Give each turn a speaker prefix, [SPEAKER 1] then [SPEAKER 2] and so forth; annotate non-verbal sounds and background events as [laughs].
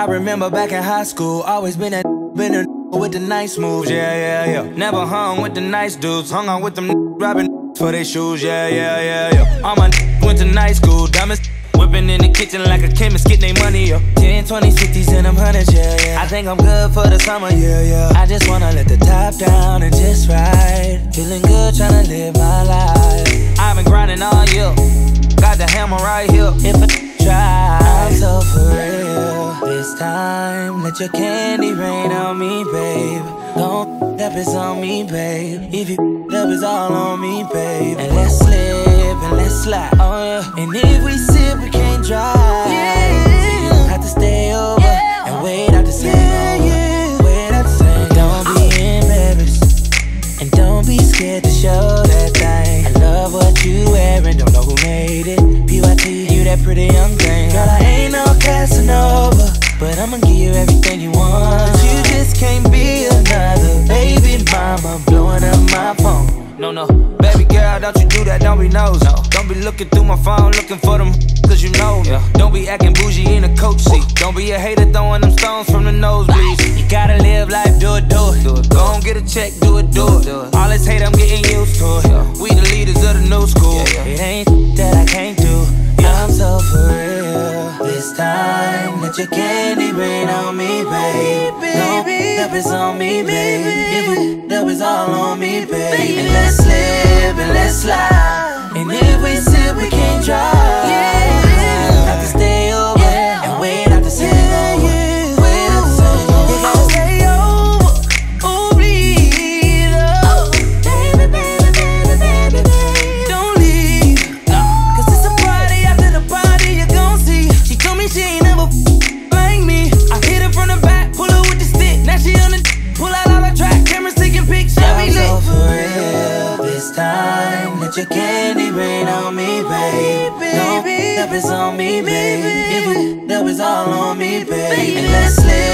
[SPEAKER 1] I remember back in high school, always been a [laughs] been a [laughs] with the nice moves, yeah, yeah, yeah. Never hung with the nice dudes, hung out with them [laughs] robbing for their shoes, yeah, yeah, yeah, yeah. All my went to night school, diamonds whipping in the kitchen like a chemist, getting their money, yo. 10, 20, 50s, and them hundreds, yeah, yeah. I think I'm good for the summer, yeah, yeah. I just wanna let the top down and just ride. Feeling good, tryna live my life. I've been grinding all year, got the hammer right here. If I try, I'm so for. Time, let your candy rain on me, babe. Don't that it's on me, babe. If you that it's all on me, babe. And let's slip and let's slide, oh yeah. And if we sip, we can't drive. Yeah. Have to stay over yeah. and wait out the same yeah, yeah. Wait out the same. Don't be embarrassed and don't be scared to show that thing. I love what you wearing, don't know who made it. PYT, you that pretty young thing. Don't you do that, don't be nosy. No. Don't be looking through my phone, looking for them, cause you know me. Yeah. Don't be acting bougie in a coach seat. Don't be a hater throwing them stones from the nosebleeds. You gotta live life, do it, do it. Do it Go and get a check, do it, do it. Do it. All this hate, I'm getting used to it. Yeah. We the leaders of the new school. Yeah, it ain't that I can't do. I'm so for real. This time, let your candy rain on me, babe. baby. No, that on me, babe. All on me, babe. And let's live and let's slide. And if your candy rain on me, babe. No, that is on me, babe. If that was all on me, babe. And let's live.